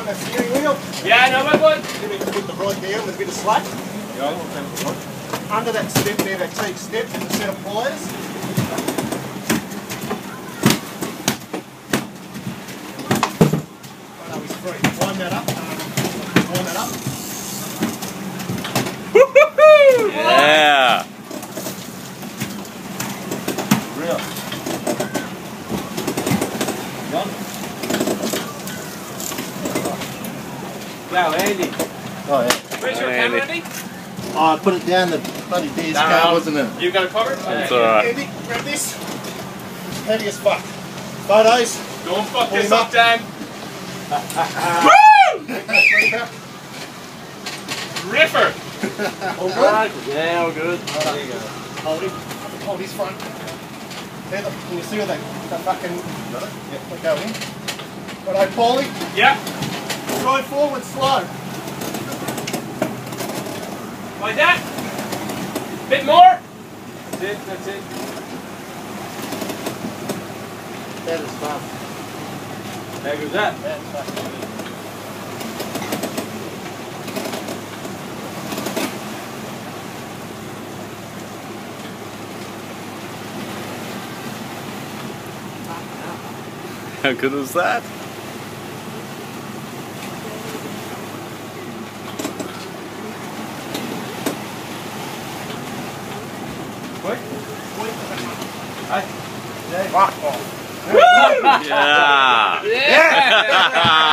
on the steering wheel. Yeah, no, my good. Then we can put the rod down with a bit of slack. Under that step there, that teak step, there's a set of pliers. Oh, no, he's free. Wind that up. Um, wind that up. Yeah. Real. Now, Andy. Oh, yeah. Where's your Andy. camera, Andy? Oh, I put it down the bloody D's car, wasn't it? You got it covered? That's Okay. alright. Andy, grab this. It's heavy as fuck. Photos. Don't fuck Pull this up, up. Dan. Sleeper. Ripper. All good? Yeah, all good. There you go. Hold him. Hold his front. There, the, can you see all that, that fucking... Yep, let go in. Righto, Paulie. Yeah. Drive forward slow. Like that. Bit more. That's it, that's it. That is fun. There goes that. That's fucking How good was that? Fuck off. Yeah. Yeah.